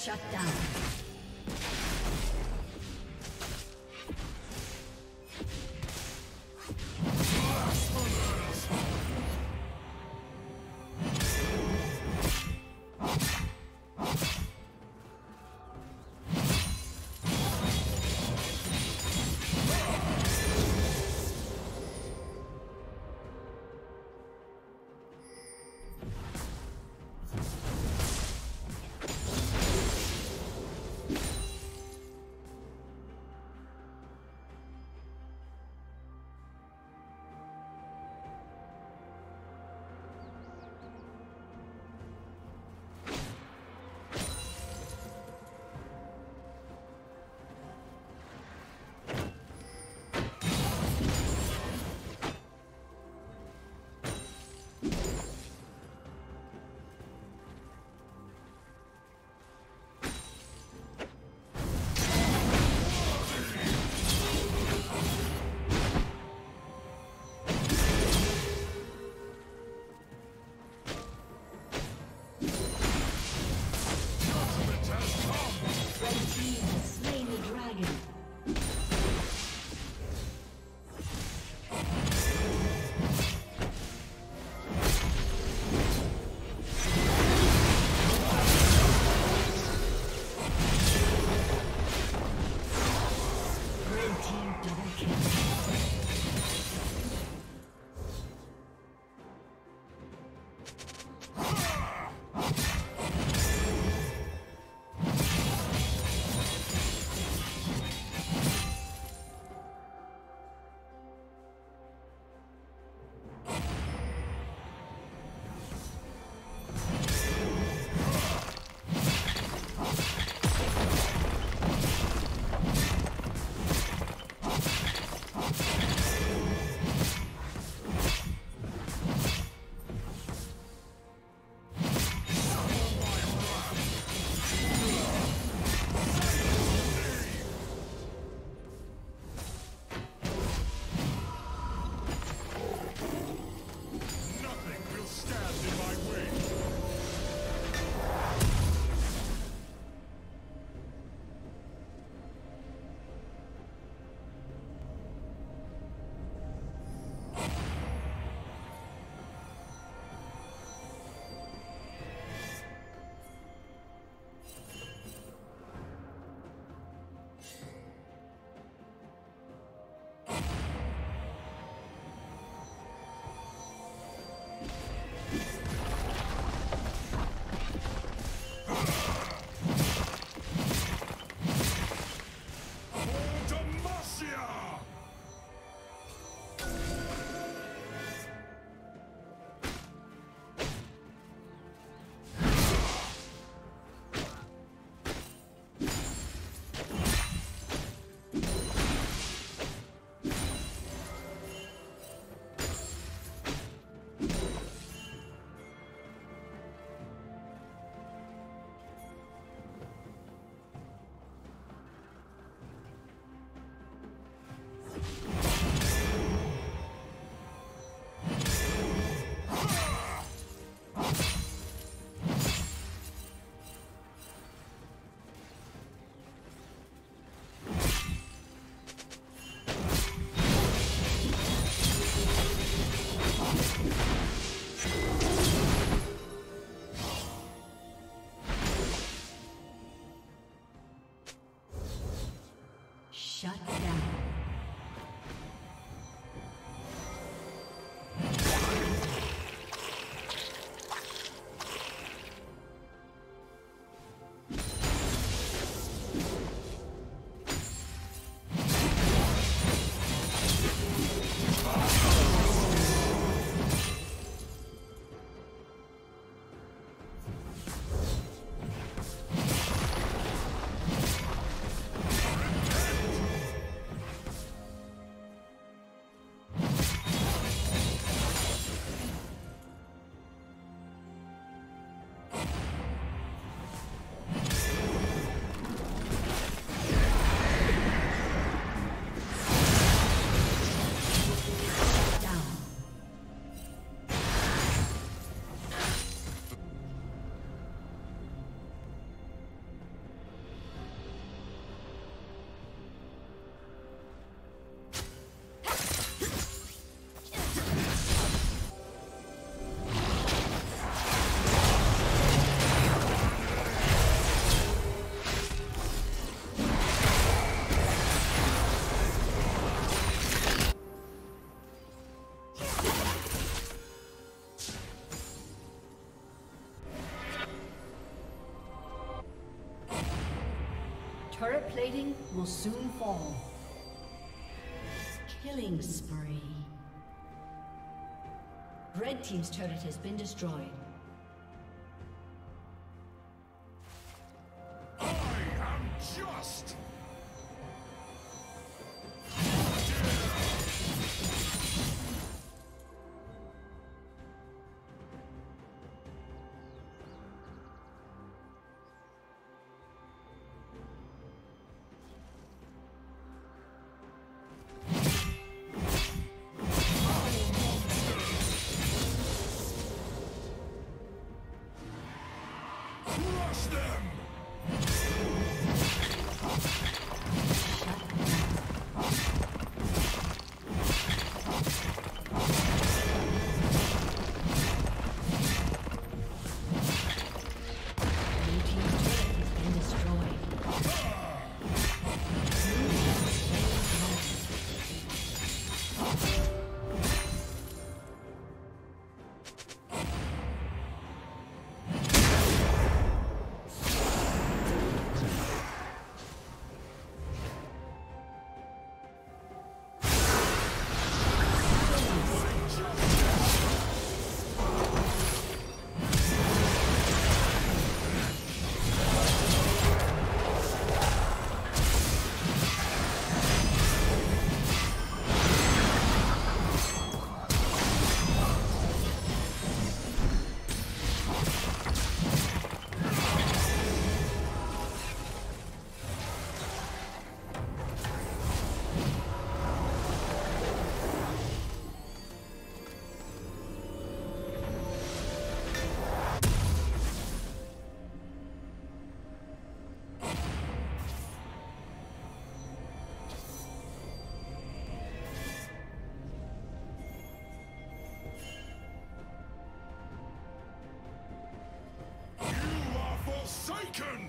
Shut down. Will soon fall. Killing spree. Red Team's turret has been destroyed. Crush them! I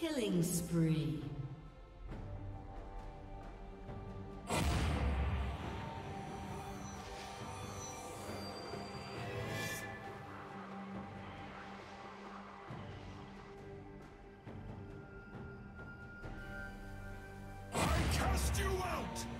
Killing spree. I cast you out!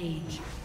Rampage.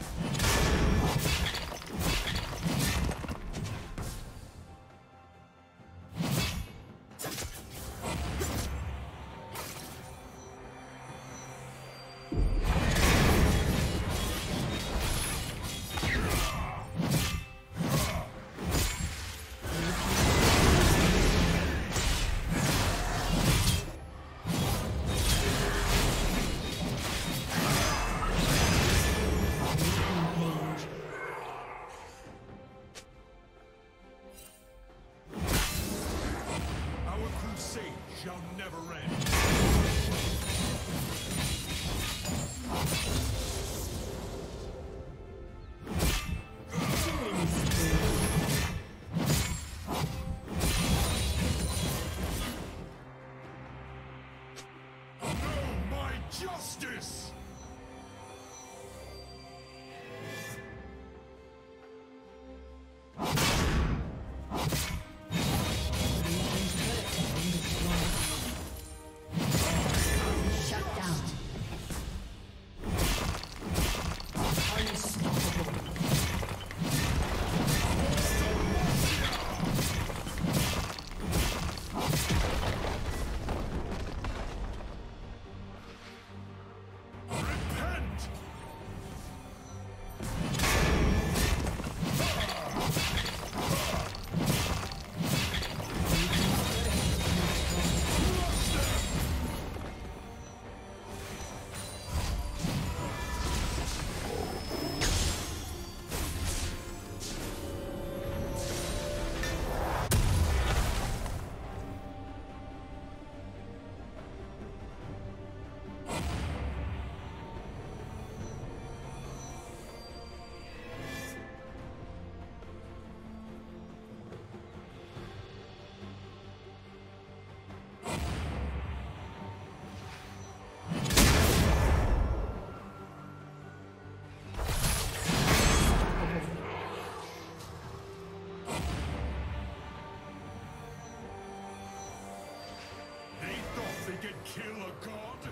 Dragon. Rampage.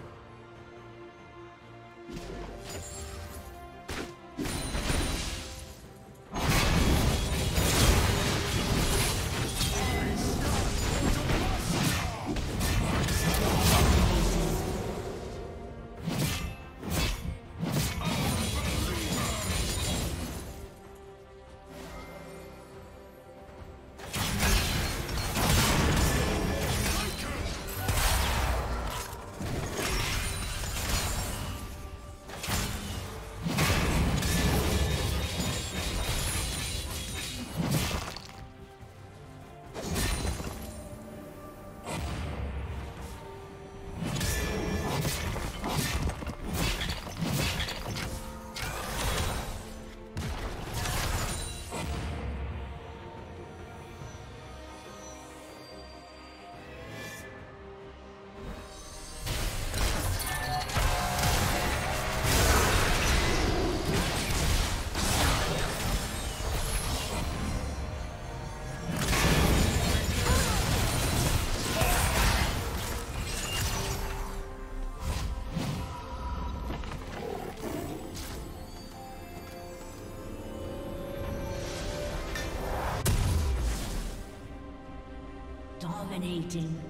Dominating.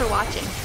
For watching.